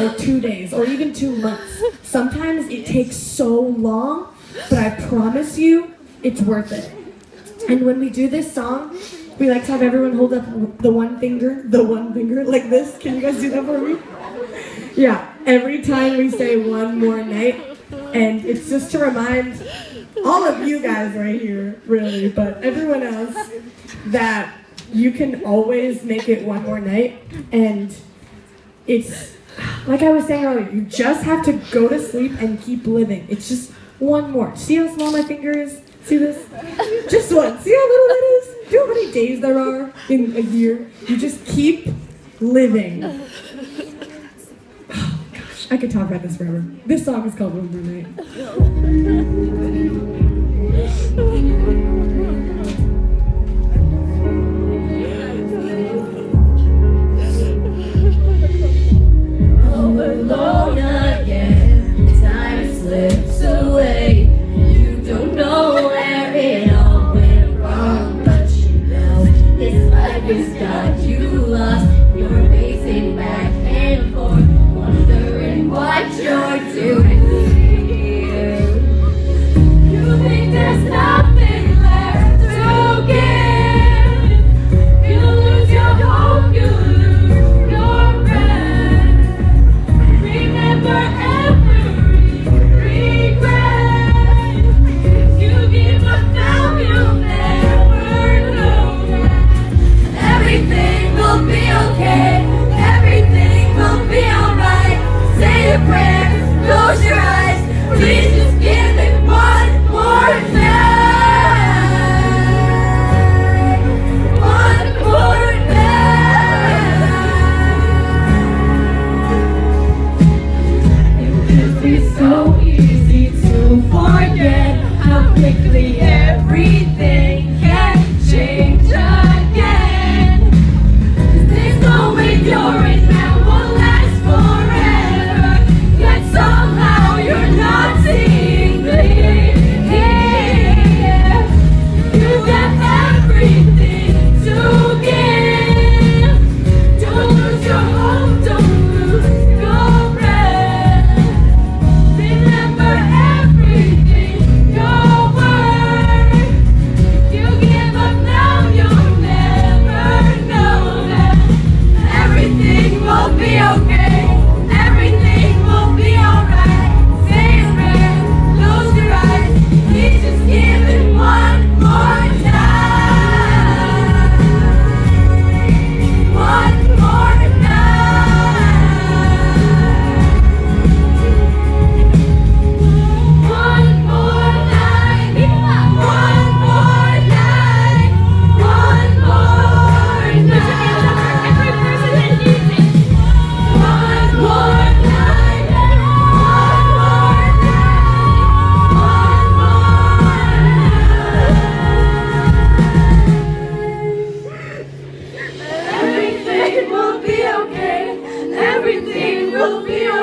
or two days or even two months. Sometimes it takes so long, but I promise you, it's worth it. And when we do this song, we like to have everyone hold up the one finger, the one finger, like this. Can you guys do that for me? Yeah, every time we say one more night, and it's just to remind all of you guys right here, really, but everyone else, that you can always make it one more night, and it's like I was saying earlier, you just have to go to sleep and keep living. It's just one more. See how small my finger is? See this? Just one. See how little that is? Do you know how many days there are in a year? You just keep living. Oh, gosh, I could talk about this forever. This song is called One More Everything will be